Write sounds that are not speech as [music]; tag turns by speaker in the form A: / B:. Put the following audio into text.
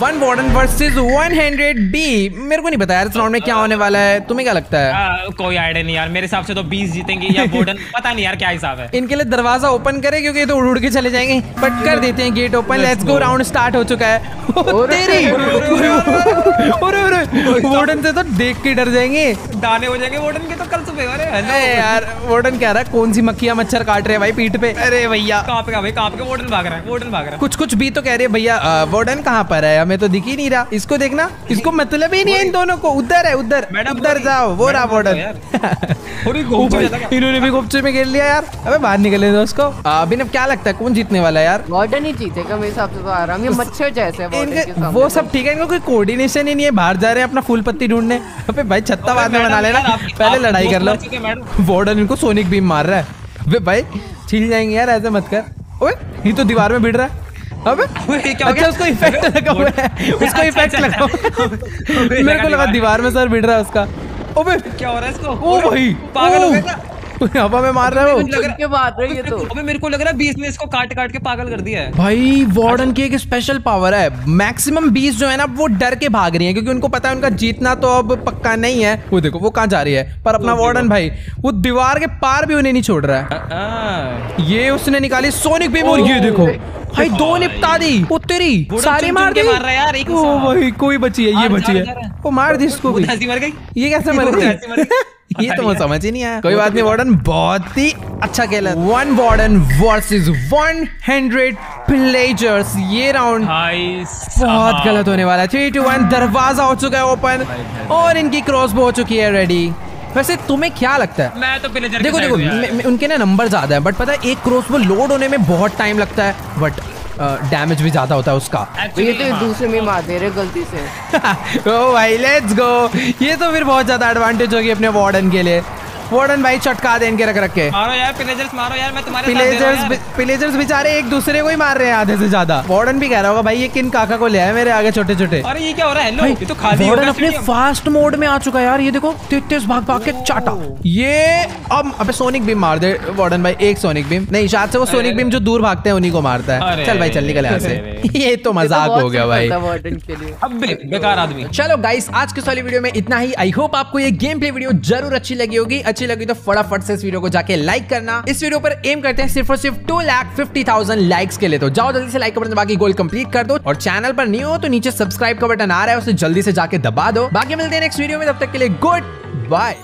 A: One warden versus 100 B मेरे को नहीं पता यार इस राउंड में क्या होने वाला है। तुम्हें क्या लगता है?
B: आ, कोई आइडिया नहीं यार मेरे हिसाब से तो 20 जीतेंगे या [laughs] वार्डन पता नहीं यार क्या हिसाब है।
A: इनके लिए दरवाज़ा ओपन करे क्योंकि ये तो उड़ उड़ के चले जाएँगे। बट कर देते हैं gate open let's go round start हो चुका है। [laughs] तेरी! अरे अरे वार्डन से तो देख के डर जाएँगे।
B: दाने हो जाएँगे वार्डन के तो कल सुबह अरे
A: अरे यार वार्डन कह रहा? है कौन सी मक्खियाँ मच्छर काट रहे हैं भाई पीठ पे? अरे भैया।
B: कहाँ पे कहाँ पे कहाँ पे वार्डन भाग रहा है वार्डन भाग रहा है।
A: कुछ कुछ भी तो कह रहे हैं। भैया वार्डन कहाँ पर है? हमें तो दिख ही नहीं रहा। इसको देखना। इसको मतलब ही नहीं है इन दोनों को। उधर है उधर। उधर
B: वो-
A: जाओ वो रहा
B: जाता क्या?
A: इन्होंने भी गुप्चे में घेर लिया यार। अबे बाहर निकले दो उसको अभिनव क्या लगता है कौन जीतने वाला यार?
C: वार्डन ही जीतेगा मेरे हिसाब से तो आराम ये मच्छर जैसे है
A: इनके
C: सामने।
A: वो सब ठीक है इनको कोई कोऑर्डिनेशन ही नहीं है। बाहर जा रहे हैं अपना फूल पत्ती ढूँढने। अबे भाई छत्ता बाद में बना लेना। पहले लड़ाई कर लो। वार्डन इनको सोनिक बीम मार रहा है। अबे भाई छिल जाएँगे यार ऐसे मत कर। ओए ये तो दीवार में भिड़ रहा है। अबे
B: क्या हो
A: अच्छा उसको इफ़ेक्ट [laughs] लगा हुआ है। उसको
B: अच्छा,
A: इफ़ेक्ट
B: अच्छा,
A: लगा [laughs] मेरे को लगा दीवार में सर भिड़ रहा है उसका। अबे
B: क्या हो रहा है इसको?
A: ओ भाई
B: पागल हो गया [laughs]
A: हवा में मार रहा है? वो
B: रही
C: है तो।
B: अबे मेरे को लग रहा है बीस ने इसको काट काट के पागल कर दिया है।
A: भाई वार्डन की एक स्पेशल पावर है। मैक्सिमम बीस जो है ना वो डर के भाग रही है क्योंकि उनको पता है उनका जीतना तो अब पक्का नहीं है। वो देखो वो कहाँ जा रही है? पर अपना वार्डन भाई वो दीवार के पार भी उन्हें नहीं छोड़ रहा है। ये उसने निकाली सोनिक बीम और ये देखो। भाई दो निपटा दी। वो तेरी सारी मार दी।
B: मार रहा है यार, एक
A: ओ भाई कोई बची है ये बची है। वो मार दी इसको भी।
B: मर गई।
A: ये कैसे [laughs] मर
B: मर
A: गई। ये तो मुझे समझ ही नहीं आया। कोई बात नहीं वार्डन बहुत ही अच्छा खेला one warden versus one hundred players ये राउंड बहुत गलत होने वाला है। थ्री टू वन दरवाज़ा हो चुका है ओपन और इनकी क्रॉस हो चुकी है रेडी वैसे तुम्हें क्या लगता है?
B: मैं तो
A: देखो देखो उनके ना नंबर ज़्यादा है बट पता है एक क्रॉस लोड होने में बहुत टाइम लगता है बट डैमेज भी ज़्यादा होता है उसका।
C: ये तो दूसरे में मार दे रहे गलती से। [laughs]
A: ओ भाई लेट्स गो ये तो फिर बहुत ज़्यादा एडवांटेज होगी अपने वार्डन के लिए। वार्डन भाई चटका दे इनके रख रख के।
B: मारो यार पिलेजर्स मारो यार मैं तुम्हारे
A: पिलेजर्स
B: यार।
A: पिलेजर्स बेचारे एक दूसरे को ही मार रहे हैं आधे से ज़्यादा। वार्डन भी कह रहा होगा भाई ये किन काका को ले आए मेरे आगे छोटे छोटे
B: अरे ये क्या हो रहा है? ये तो खाली
A: वार्डन अपने फास्ट मोड में आ चुका है यार ये देखो तेज भाग भाग के चाटा। ये अब अबे सोनिक बीम मार दे वार्डन भाई एक सोनिक बीम नहीं शायद से वो सोनिक बीम जो दूर भागते हैं उन्हीं को मारता है। चल भाई चल निकल यहाँ से। [laughs] ये तो मज़ाक हो गया भाई।
C: वार्डन के लिए।
B: अब बेकार आदमी।
A: चलो गाइस आज के वाली वीडियो में इतना ही। आई होप आपको ये गेम प्ले वीडियो ज़रूर अच्छी लगी होगी। अच्छी लगी तो फटाफट से इस वीडियो को जाके लाइक करना। इस वीडियो पर एम करते हैं सिर्फ़ और सिर्फ़ two lakh fifty thousand likes के लिए। तो जाओ, जल्दी से लाइक का बटन दबा के गोल कंप्लीट कर दो। और चैनल पर नहीं हो तो नीचे सब्सक्राइब का बटन आ रहा है, उसे जल्दी से जाके दबा दो। बाकी मिलते हैं नेक्स्ट वीडियो में, तब तक के लिए गुड बाय